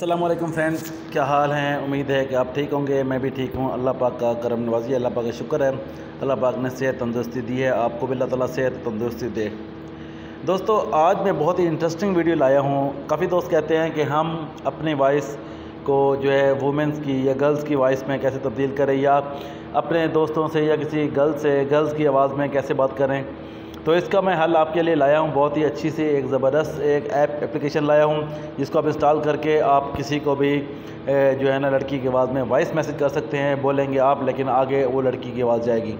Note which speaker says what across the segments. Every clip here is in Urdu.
Speaker 1: السلام علیکم فرینڈ کیا حال ہیں؟ امید ہے کہ آپ ٹھیک ہوں گے، میں بھی ٹھیک ہوں۔ اللہ پاک کا کرم نوازی، اللہ پاک کا شکر ہے۔ اللہ پاک نے صحت تندرستی دی ہے، آپ کو بھی اللہ تعالیٰ صحت تندرستی دے۔ دوستو، آج میں بہت ہی انٹرسٹنگ ویڈیو لایا ہوں۔ کافی دوست کہتے ہیں کہ ہم اپنی وائس کو جو ہے وومنس کی یا گرلز کی وائس میں کیسے تبدیل کریں، یا اپنے دوستوں سے یا کسی گرل سے گرلز کی آواز میں کیسے بات کریں۔ تو اس کا میں حل آپ کے لیے لایا ہوں۔ بہت ہی اچھی سی ایک زبردست ایک ایپ اپلیکیشن لایا ہوں، جس کو آپ انسٹال کر کے آپ کسی کو بھی جو ہے نا، لڑکی کی آواز میں وائس میسج کر سکتے ہیں، بولیں گے آپ، لیکن آگے وہ لڑکی کی آواز جائے گی۔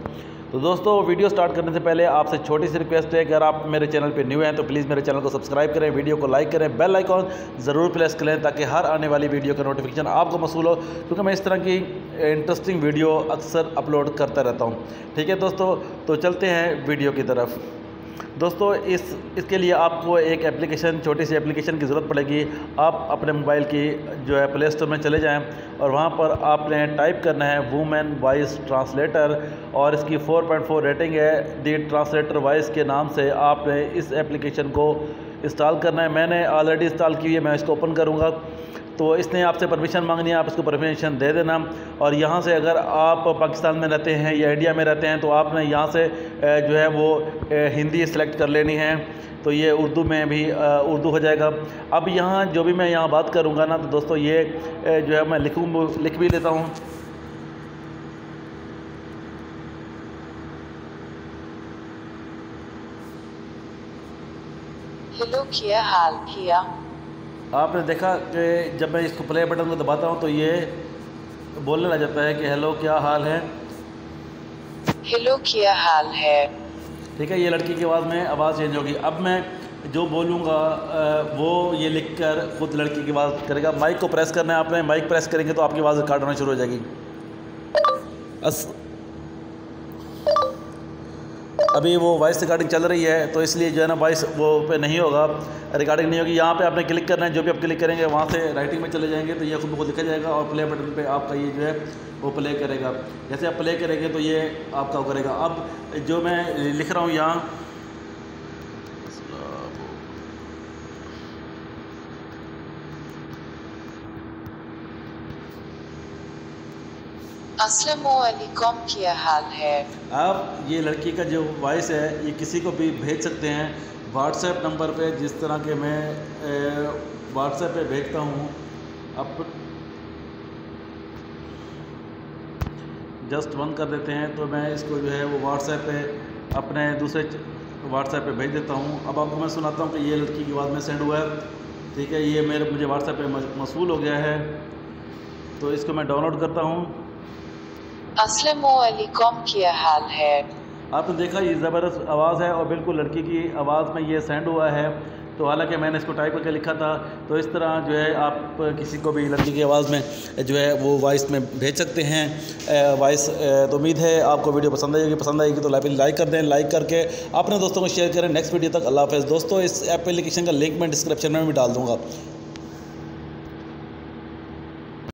Speaker 1: تو دوستو، ویڈیو سٹارٹ کرنے سے پہلے آپ سے چھوٹی سی ریکویسٹ ہے کہ اگر آپ میرے چینل پہ نیو ہیں تو پلیز میرے چینل کو سبسکرائب کریں، ویڈیو کو لائک کریں بیل آئیکن ضرور پریس کریں تاکہ ہر آنے والی ویڈیو کا نوٹیفیکیشن آپ کو مصول ہو، کیونکہ میں اس طرح کی انٹرسٹنگ ویڈیو اکثر اپلوڈ کرتا رہتا ہوں۔ ٹھیک ہے دوستو، تو چلتے ہیں ویڈیو کی طرف۔ دوستو، اس اس کے لیے آپ کو ایک اپلیکیشن، چھوٹی سی اپلیکیشن کی ضرورت پڑے گی۔ آپ اپنے موبائل کی جو ہے پلے اسٹور میں چلے جائیں اور وہاں پر آپ نے ٹائپ کرنا ہے وومین وائس ٹرانسلیٹر اور اس کی فور پوائنٹ فور ریٹنگ ہے۔ دی ٹرانسلیٹر وائس کے نام سے آپ نے اس اپلیکیشن کو انسٹال کرنا ہے۔ میں نے آلریڈی انسٹال کی ہے، میں اس کو اوپن کروں گا۔ تو اس نے آپ سے پرمیشن مانگنی ہے، آپ اس کو پرمیشن دے دینا۔ اور یہاں سے اگر آپ پاکستان میں رہتے ہیں یا انڈیا میں رہتے ہیں، تو آپ نے یہاں سے جو ہے وہ ہندی سلیکٹ کر لینی ہے۔ تو یہ اردو میں بھی اردو ہو جائے گا۔ اب یہاں جو بھی میں یہاں بات کروں گا نا، تو دوستو یہ جو ہے میں لکھوں، لکھ بھی لیتا ہوں۔
Speaker 2: ہلو کیا حال، کیا؟
Speaker 1: آپ نے دیکھا کہ جب میں اس کو پلے بٹن کو دباتا ہوں تو یہ بولنے لگ جاتا ہے کہ ہیلو کیا حال ہے؟
Speaker 2: ہلو کیا حال ہے؟
Speaker 1: ٹھیک ہے یہ لڑکی کی آواز میں آواز چینج ہوگی۔ اب میں جو بولوں گا وہ یہ لکھ کر خود لڑکی کی آواز کرے گا۔ مائک کو پریس کرنا ہے آپ نے مائک پریس کریں گے تو آپ کی آواز ریکارڈ ہونا شروع ہو جائے گی۔ ابھی وہ وائس ریکارڈنگ چل رہی ہے، تو اس لیے جو ہے نا وائس وہ پہ نہیں ہوگا۔ ریکارڈنگ نہیں ہوگی۔ یہاں پہ آپ نے کلک کرنا ہے، جو بھی آپ کلک کریں گے، وہاں سے رائٹنگ میں چلے جائیں گے، تو یہ خود بخود لکھا جائے گا اور پلے بٹن پہ آپ کا یہ جو ہے وہ پلے کرے گا۔ جیسے آپ پلے کریں گے تو یہ آپ کا کرے گا۔ اب جو میں لکھ رہا ہوں یہاں
Speaker 2: السلام علیکم کیا حال ہے۔
Speaker 1: آپ یہ لڑکی کا جو وائس ہے، یہ کسی کو بھی بھیج سکتے ہیں۔ واٹس ایپ نمبر پہ جس طرح کہ میں واٹس ایپ پہ بھیجتا ہوں۔ اب جسٹ ون کر دیتے ہیں، تو میں اس کو جو ہے وہ واٹس ایپ پہ اپنے دوسرے واٹس ایپ پہ بھیج دیتا ہوں۔ اب آپ کو میں سناتا ہوں کہ یہ لڑکی کی آواز میں سینڈ ہوا ہے۔ ٹھیک ہے، یہ میرے، مجھے واٹس ایپ پہ مصول ہو گیا ہے۔ تو اس کو میں ڈاؤن لوڈ کرتا ہوں۔
Speaker 2: السلام علیکم کیا حال ہے۔
Speaker 1: آپ نے دیکھا یہ زبردست آواز ہے اور بالکل لڑکی کی آواز میں یہ سینڈ ہوا ہے۔ تو حالانکہ میں نے اس کو ٹائپ کر کے لکھا تھا۔ تو اس طرح جو ہے آپ کسی کو بھی لڑکی کی آواز میں جو ہے وہ وائس میں بھیج سکتے ہیں۔ وائس تو امید ہے آپ کو ویڈیو پسند آئے گی۔ پسند آئے گی تو لائک کر دیں۔ لائک کر کے اپنے دوستوں کو شیئر کریں۔ نیکسٹ ویڈیو تک اللہ حافظ۔ دوستوں اس ایپلیکیشن کا لنک میں ڈسکرپشن میں بھی ڈال دوں گا۔